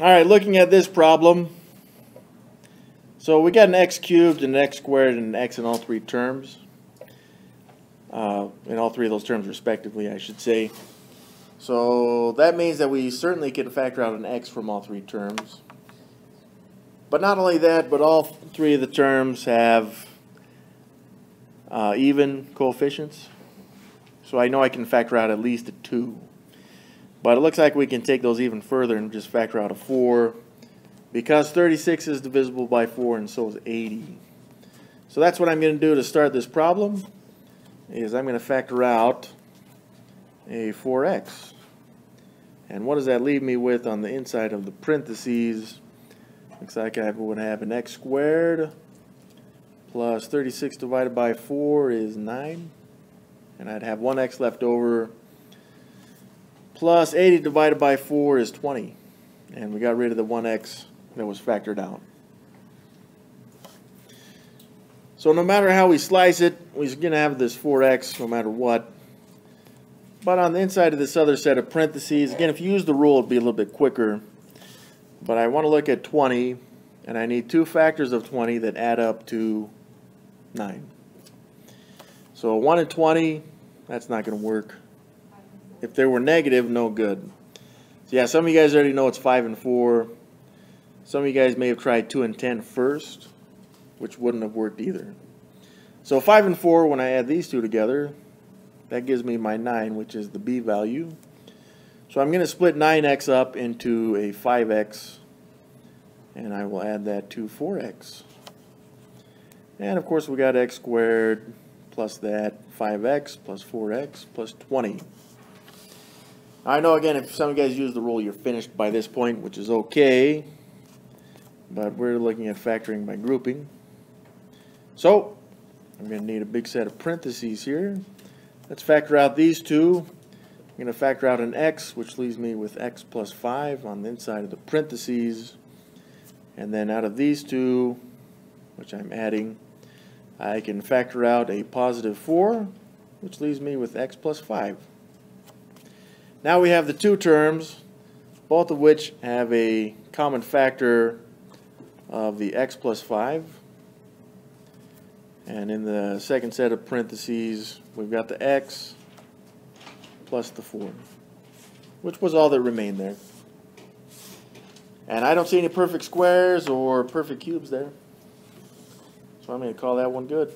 All right, looking at this problem. So we got an x cubed and an x squared and an x in all three terms. Uh, in all three of those terms respectively, I should say. So that means that we certainly can factor out an x from all three terms. But not only that, but all three of the terms have uh, even coefficients. So I know I can factor out at least a 2. But it looks like we can take those even further and just factor out a 4. Because 36 is divisible by 4 and so is 80. So that's what I'm going to do to start this problem. Is I'm going to factor out a 4x. And what does that leave me with on the inside of the parentheses? Looks like I would have an x squared plus 36 divided by 4 is 9. And I'd have 1x left over plus 80 divided by 4 is 20. And we got rid of the 1x that was factored out. So no matter how we slice it, we're going to have this 4x no matter what. But on the inside of this other set of parentheses, again, if you use the rule, it'd be a little bit quicker. But I want to look at 20, and I need two factors of 20 that add up to 9. So 1 and 20, that's not going to work. If they were negative, no good. So yeah, some of you guys already know it's 5 and 4. Some of you guys may have tried 2 and 10 first, which wouldn't have worked either. So 5 and 4, when I add these two together, that gives me my 9, which is the b value. So I'm going to split 9x up into a 5x, and I will add that to 4x. And of course we got x squared plus that 5x plus 4x plus 20. I know again if some guys use the rule you're finished by this point, which is okay. But we're looking at factoring by grouping. So I'm going to need a big set of parentheses here. Let's factor out these two. I'm going to factor out an x, which leaves me with x plus 5 on the inside of the parentheses. And then out of these two, which I'm adding, I can factor out a positive 4, which leaves me with x plus 5. Now we have the two terms, both of which have a common factor of the x plus 5. And in the second set of parentheses, we've got the x plus the 4, which was all that remained there. And I don't see any perfect squares or perfect cubes there. So I'm going to call that one good.